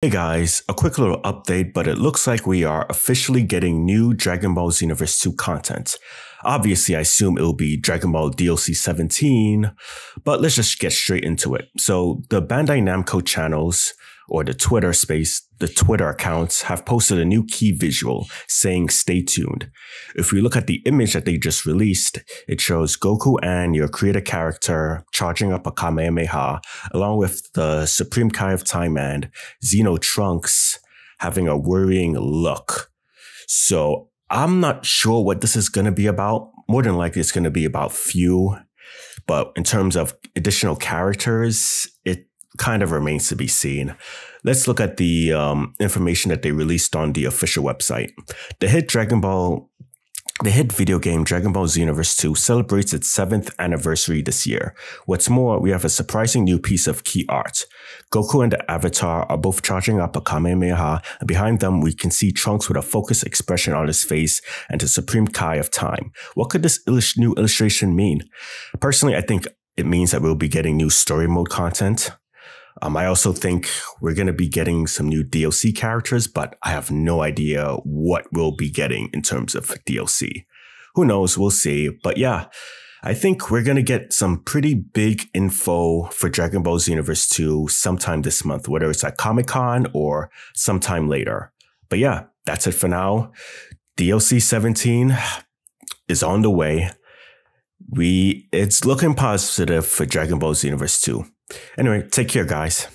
Hey guys, a quick little update, but it looks like we are officially getting new Dragon Ball Xenoverse 2 content. Obviously, I assume it will be Dragon Ball DLC 17, but let's just get straight into it. So, the Bandai Namco channels, or the Twitter space, the Twitter accounts have posted a new key visual saying stay tuned. If we look at the image that they just released, it shows Goku and your creator character charging up a Kamehameha, along with the Supreme Kai of Time and Xeno Trunks having a worrying look. So I'm not sure what this is going to be about. More than likely, it's going to be about Fu. But in terms of additional characters, it kind of remains to be seen. Let's look at the um, information that they released on the official website. The hit Dragon Ball the hit video game Dragon Ball Xenoverse 2 celebrates its seventh anniversary this year. What's more, we have a surprising new piece of key art. Goku and the Avatar are both charging up a Kamehameha, and behind them we can see Trunks with a focused expression on his face and the Supreme Kai of Time. What could this new illustration mean? Personally, I think it means that we'll be getting new story mode content. Um, I also think we're going to be getting some new DLC characters, but I have no idea what we'll be getting in terms of DLC. Who knows? We'll see. But yeah, I think we're going to get some pretty big info for Dragon Ball Xenoverse 2 sometime this month, whether it's at Comic Con or sometime later. But yeah, that's it for now. DLC 17 is on the way. We it's looking positive for Dragon Ball Xenoverse 2. Anyway, take care, guys.